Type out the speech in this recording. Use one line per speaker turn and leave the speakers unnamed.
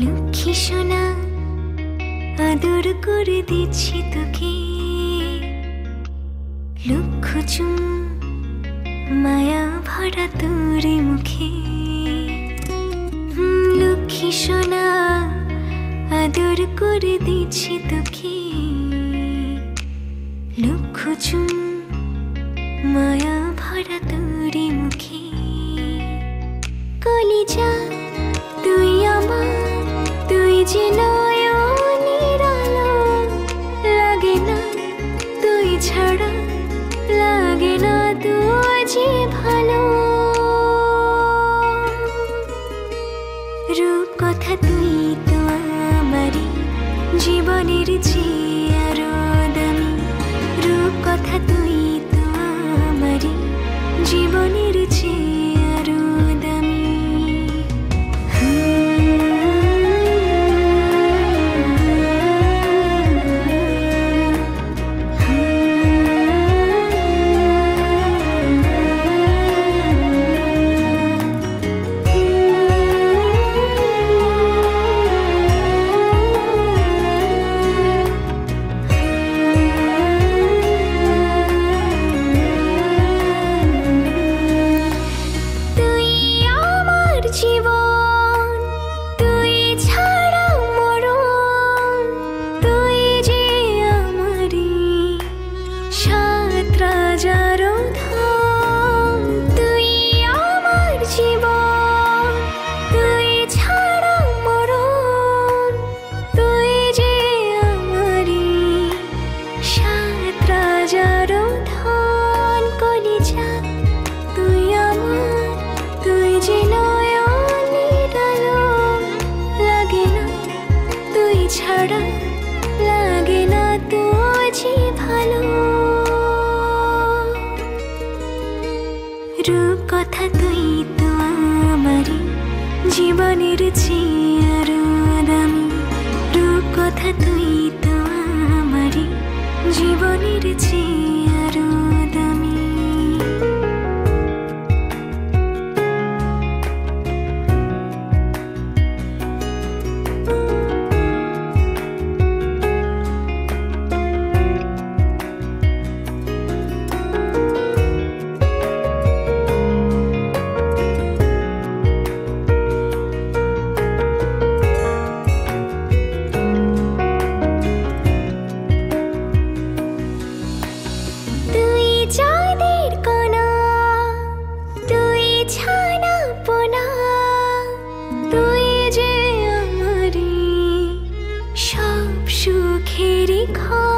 লক্ষ্মী সোনা, আদর করে দিচ্ছি তোকে। লক্ষ চুম, মায়া ভরা তোরে মুখে। লক্ষ্মী সোনা, আদর করে দিচ্ছি তোকে। লক্ষ চুম, মায়া ভরা তোরে মুখে। কলিজা রূপ কথা তুই তো আমারই। জীবনের চেয়ে আরও দামি রূপ কথা তুই জীবন ছাড়া লাগে না তো যে ভালো। রূপ কথা তুই তো আমার জীবনের চেয়ে আরও দামি। রূপ কথা তুই তো तेरी खा